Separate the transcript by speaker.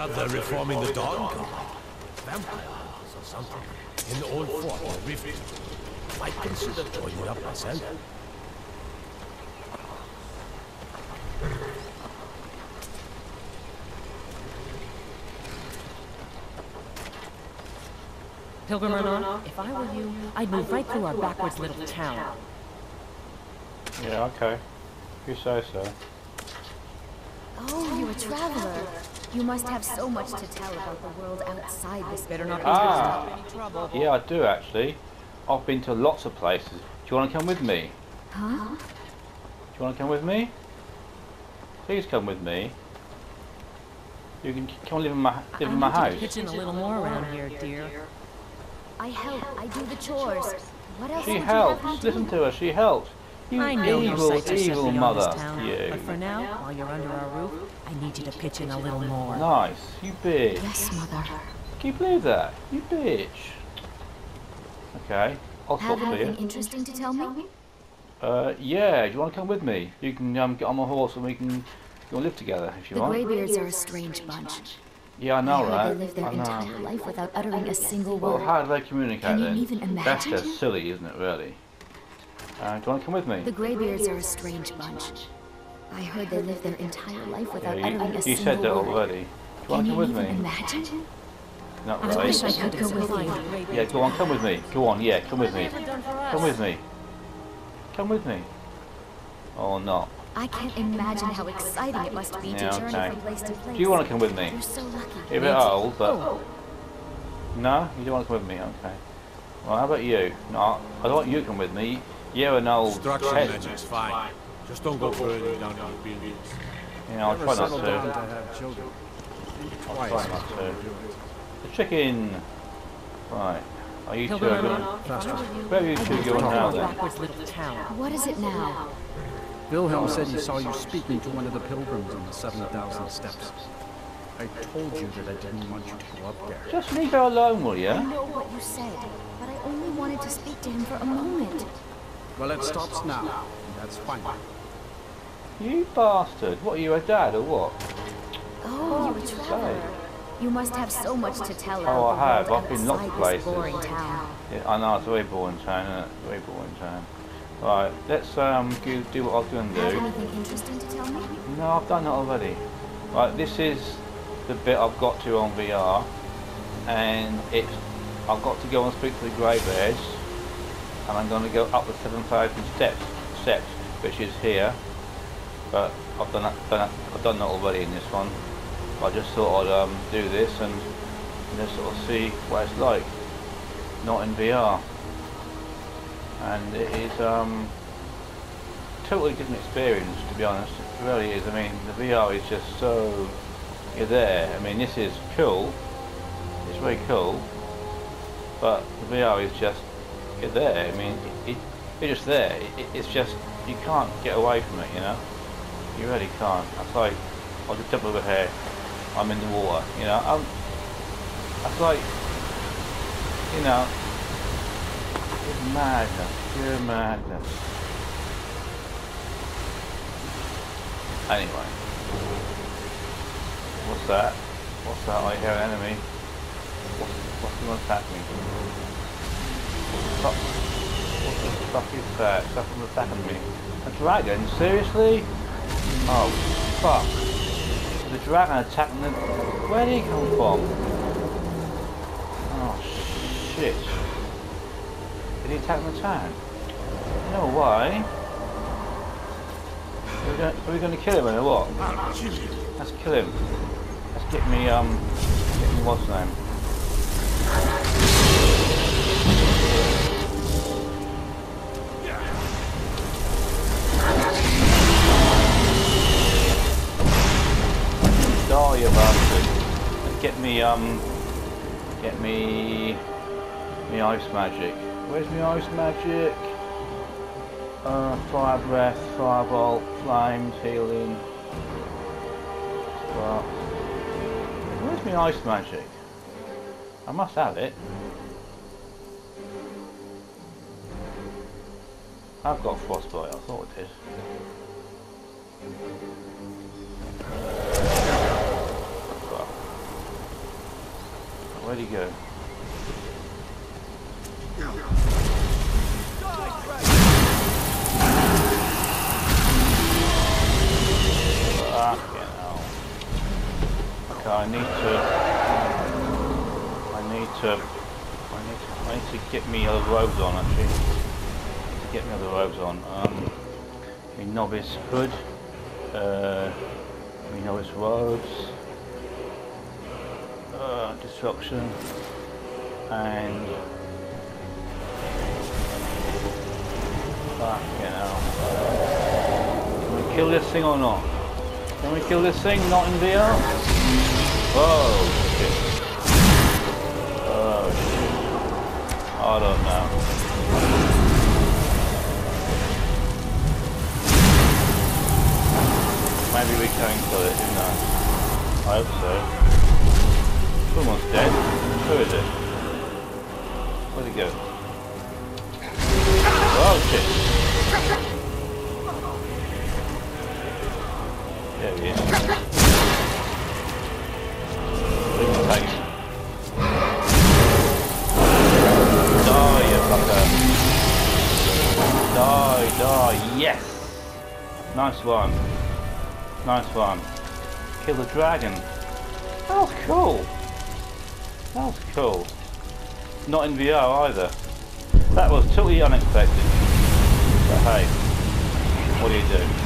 Speaker 1: Heard they're reforming the Dawnguard. Vampires or something. In the old fort, the Rift. Might consider joining up myself.
Speaker 2: Pilgrim Renault, if I were you, I'd move right through our backwards little town.
Speaker 3: Yeah, okay. If you say so.
Speaker 4: Oh, you're a traveler. You must have so much to tell about the world outside this
Speaker 2: Better not be
Speaker 3: Ah.
Speaker 2: any trouble.
Speaker 3: Yeah, I do actually. I've been to lots of places. Do you want to come with me?
Speaker 4: Huh?
Speaker 3: Do you want to come with me? Please come with me. You can come live in my live
Speaker 2: I
Speaker 3: in my
Speaker 2: need you to
Speaker 3: house.
Speaker 2: pitch in a little more around here, dear.
Speaker 4: I help. I do the chores. What else
Speaker 3: She
Speaker 4: you have me
Speaker 3: helps. Listen to her. She helps. You
Speaker 2: I know your sights are set
Speaker 3: evil
Speaker 2: beyond
Speaker 3: mother.
Speaker 2: this town,
Speaker 3: You.
Speaker 2: but for now, while you're under our roof, I need you to pitch in a little more.
Speaker 3: Nice. You bitch.
Speaker 4: Yes, mother.
Speaker 3: Can you believe that? You bitch. Okay. I'll
Speaker 4: Have
Speaker 3: stop for
Speaker 4: anything
Speaker 3: you.
Speaker 4: interesting to tell me?
Speaker 3: Uh, yeah. Do you want to come with me? You can um, get on my horse and we can you can live together if you
Speaker 4: The
Speaker 3: want.
Speaker 4: Greybeards are a strange bunch.
Speaker 3: Yeah, I know,
Speaker 4: I heard
Speaker 3: right?
Speaker 4: they live their
Speaker 3: I know.
Speaker 4: entire life without uttering a single word.
Speaker 3: Well,
Speaker 4: word.
Speaker 3: how do they communicate
Speaker 4: Can you
Speaker 3: then?
Speaker 4: even
Speaker 3: That's just silly, isn't it, really? Uh, do you want to come with me?
Speaker 4: The Greybeards are a strange bunch. I heard they live their entire life without
Speaker 3: Yeah,
Speaker 4: uttering a
Speaker 3: you, you said that already. Do you want to come with
Speaker 4: even
Speaker 3: me?
Speaker 4: imagine?
Speaker 3: Not
Speaker 4: I wish I could go with you.
Speaker 3: Yeah, go on, come with me. Go on, yeah, come with me. Come with me. Come with me. Or not.
Speaker 4: I can't imagine how exciting it must be to
Speaker 3: Yeah,
Speaker 4: journey
Speaker 3: okay.
Speaker 4: from place to place.
Speaker 3: Do you want to come with me?
Speaker 4: You're so lucky.
Speaker 3: You're a bit old, but... No? You don't want to come with me? Okay. Well, how about you? No, I don't want you to come with me. You're an old
Speaker 1: Structure
Speaker 3: peasant.
Speaker 1: magic's fine. Just don't go further down your buildings.
Speaker 3: You know, I'll try not
Speaker 5: settled down to
Speaker 3: to.
Speaker 5: have children.
Speaker 3: I'll try not to. The chicken! Right. Are you two
Speaker 2: Pilgrim
Speaker 3: going...
Speaker 2: Renault, if I were you,
Speaker 3: Where are you two going now then?
Speaker 2: backwards little town.
Speaker 4: What is it now?
Speaker 5: Wilhelm said he saw you speaking to one of the pilgrims on the 7,000 steps. I told you that I didn't want you to go up there.
Speaker 3: Just leave her alone, will you?
Speaker 4: I know what you said, but I only wanted to speak to him for a moment.
Speaker 5: Well, it stops now, and that's fine.
Speaker 3: You bastard! What are you, a dad or what?
Speaker 4: Oh, you're a traveler. You must have so much to tell
Speaker 3: Oh, I have.
Speaker 4: the world
Speaker 3: I've been lots of places.
Speaker 4: boring town.
Speaker 3: Yeah, I know, it's a very boring town, isn't it? Very boring town. Right, let's um do, do what I was going to
Speaker 4: Have
Speaker 3: do.
Speaker 4: anything interesting to tell me?
Speaker 3: No, I've done that already. Right, this is the bit I've got to on VR, and it's I've got to go and speak to the greybeards, and I'm going to go up the 7,000 steps, steps, which is here. But I've done that, done that, I've done that already in this one. I just thought I'd um, do this and just sort of see what it's like, not in VR. And it is um, totally different experience to be honest. It really is. I mean, the VR is just so you're there. I mean, this is cool. It's very cool, but the VR is just you're there. I mean, it, it, you're just there. It, it's just you can't get away from it. You know, you really can't. That's like the tip of a hair. I'm in the water. You know, I'm. That's like you know. It's madness. Pure madness. Anyway. What's that? What's that? I hear an enemy. What's, what's going to attack me? What, what the fuck is that? Something attacking me. A dragon? Seriously? Oh, fuck. The dragon attacking the... Where did he come from? Oh, shit. Did he attack the town? You know why? Are we gonna, are we gonna kill him or what? Let's kill him. Let's get me, um, get me what's name? Me, um, get me, me ice magic. Where's my ice magic? Uh, fire breath, firebolt, flames, healing. Where's my ice magic? I must have it. I've got frostbite, I thought it did. Well, Where'd he go? Okay, I need to... I need to... I need to, I need to get me other robes on actually. To get me other robes on. Um, a novice hood. Uh, a novice robes. Uh, destruction. And... Fucking hell. Can we kill this thing or not? Can we kill this thing not in VR? Oh shit. Oh shit. I don't know. Maybe we can kill it, who knows? I hope so. Someone's dead. Who is it? Where'd he go? Oh shit. There he is. The. Die, you fucker. Die, die, yes! Nice one. Nice one. Kill the dragon. Was cool. That was cool. Not in VR either. That was totally unexpected. But hey, what do you do?